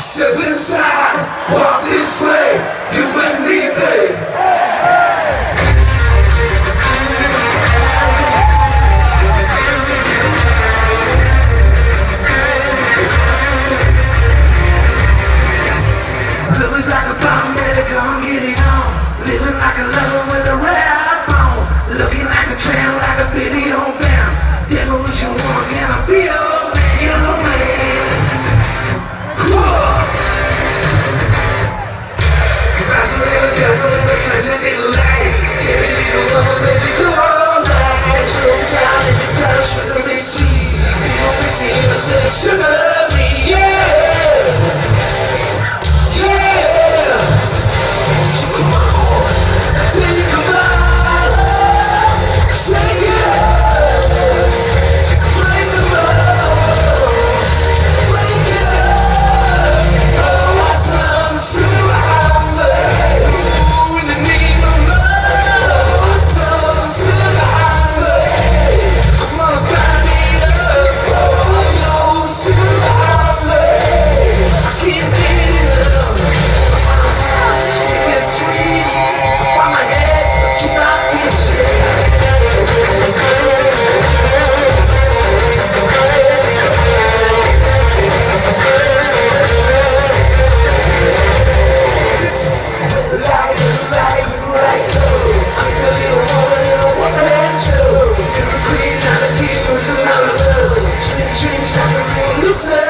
Step inside, walk this way, say